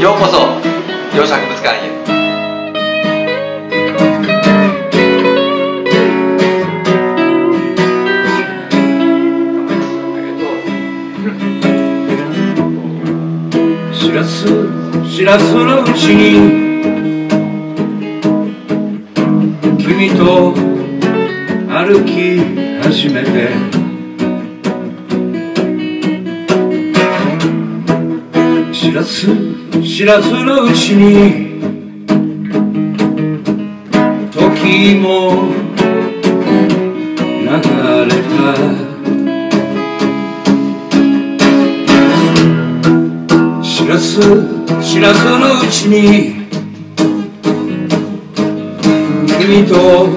ようこそ洋博物館へ。知らす知らすのうちに君と歩き始めて知らず知らずのうちに時も流れた。知らず知らずのうちに君と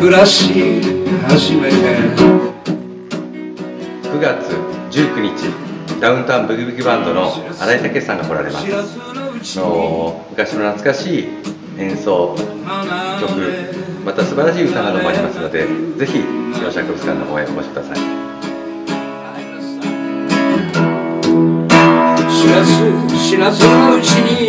暮らし始めて。9月19日。ダウンタウンブギブギバンドの新井武さんが来られます。あの昔の懐かしい演奏曲また素晴らしい歌などもありますのでぜひ四尺物館の方へお越しください。知らず知らずのうちに